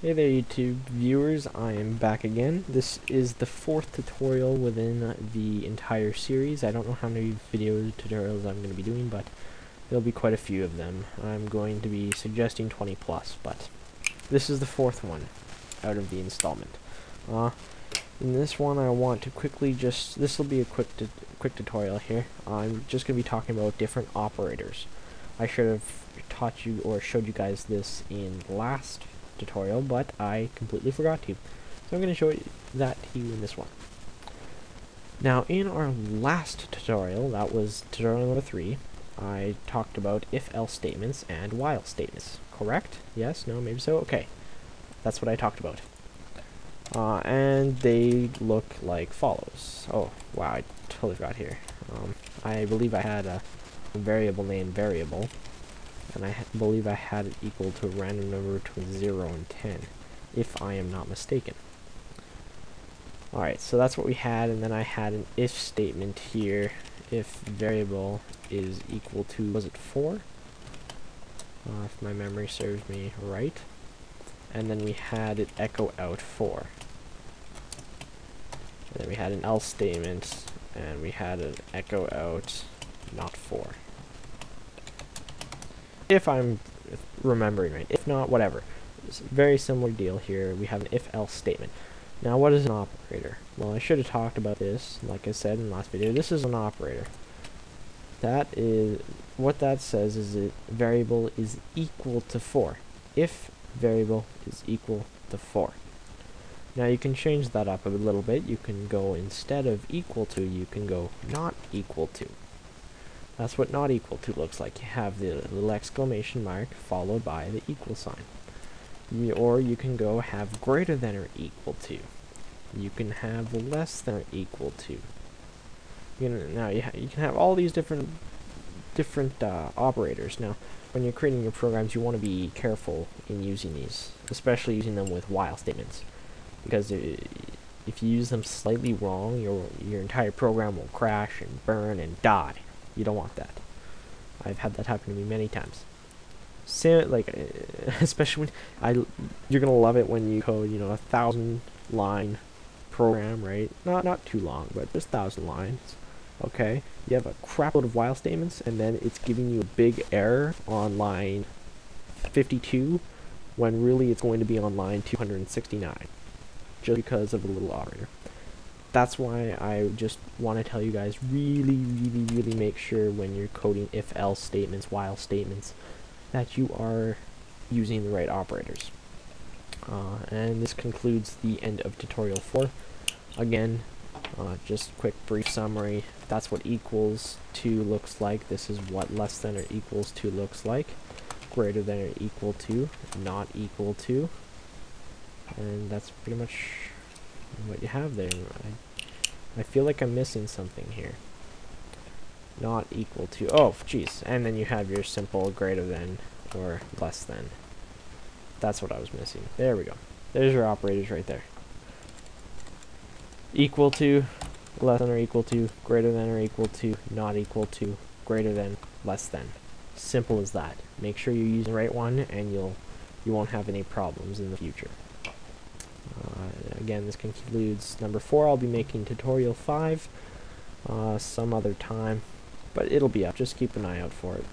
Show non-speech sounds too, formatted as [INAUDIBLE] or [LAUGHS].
Hey there YouTube viewers, I am back again. This is the fourth tutorial within the entire series. I don't know how many video tutorials I'm going to be doing, but there'll be quite a few of them. I'm going to be suggesting 20 plus, but this is the fourth one out of the installment. Uh, in this one I want to quickly just, this will be a quick, tu quick tutorial here. I'm just going to be talking about different operators. I should have taught you or showed you guys this in last tutorial, but I completely forgot to. So I'm going to show that to you in this one. Now, in our last tutorial, that was tutorial number 3, I talked about if-else statements and while statements. Correct? Yes? No? Maybe so? Okay. That's what I talked about. Uh, and they look like follows. Oh, wow, I totally forgot here. Um, I believe I had a variable named variable and I believe I had it equal to a random number between 0 and 10, if I am not mistaken. Alright, so that's what we had, and then I had an if statement here, if variable is equal to, was it 4? Uh, if my memory serves me right. And then we had it echo out 4. And then we had an else statement, and we had an echo out not 4 if I'm remembering right. If not, whatever. Very similar deal here. We have an if-else statement. Now, what is an operator? Well, I should have talked about this, like I said in the last video. This is an operator. That is, what that says is that variable is equal to 4. If variable is equal to 4. Now you can change that up a little bit. You can go, instead of equal to, you can go not equal to. That's what not equal to looks like. You have the little exclamation mark followed by the equal sign. Or you can go have greater than or equal to. You can have less than or equal to. You know, now you, you can have all these different different uh, operators. Now, when you're creating your programs, you want to be careful in using these, especially using them with while statements, because it, if you use them slightly wrong, your your entire program will crash and burn and die. You don't want that. I've had that happen to me many times. Same, like, [LAUGHS] especially when I, you're gonna love it when you code, you know, a thousand line program, right? Not not too long, but just thousand lines. Okay, you have a crap load of while statements, and then it's giving you a big error on line 52, when really it's going to be on line 269, just because of a little operator that's why I just want to tell you guys really, really, really make sure when you're coding if-else statements, while statements, that you are using the right operators. Uh, and this concludes the end of tutorial 4. Again, uh, just quick brief summary. That's what equals to looks like. This is what less than or equals to looks like. Greater than or equal to, not equal to. And that's pretty much what you have there. I, I feel like I'm missing something here. Not equal to, oh, jeez. And then you have your simple greater than or less than. That's what I was missing. There we go. There's your operators right there. Equal to, less than or equal to, greater than or equal to, not equal to, greater than, less than. Simple as that. Make sure you use the right one and you'll you won't have any problems in the future. Again, this concludes number 4. I'll be making tutorial 5 uh, some other time, but it'll be up. Just keep an eye out for it.